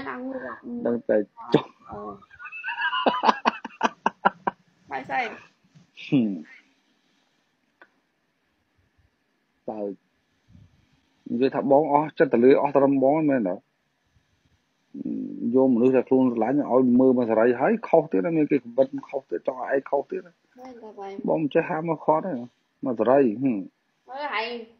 ចឹងអង្គលក់ដឹងតែចុះអឺបាយស្អីហឹមតើនិយាយថាបងអស់ចិត្តទៅលើអស់ត្រឹមបងមែនទេយកមនុស្សដែលខ្លួនស្រឡាញ់ឲ្យមើលមកសេរីហើយខុសទៀតមានគេកំបិតខុសទៀតចង់ឲ្យឯងខុសទៀតមែនតែបាយបងមិនចេះហាមមកខាត់ទេមកសេរីហឹមអើហើយហើយមកមើលឯង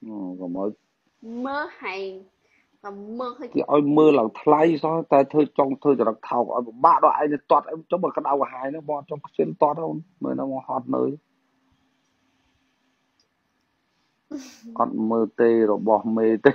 កអោណាយ៉ាមើលមើលមើលហើកុំធ្វើចរិតថោកអាគេឲ្យមើលហើយថោកទៀតនោះហើយហ្នឹងហើយមិនតែបានមើលហើយមើលហើយអូកុំឲ្យមើលហើយក៏មើលហើយគេឲ្យមើលឡើងថ្លៃសោះតែធ្វើចង់ធ្វើចរិតថោកឲ្យពិបាកដល់ឯងទៅទាត់អីចុះបើក្តៅកាហាយនោះបងអត់ចង់ខ្ជិលទាត់អូនមើលនៅមកហត់នៅអត់មើលទេរបស់មេទេ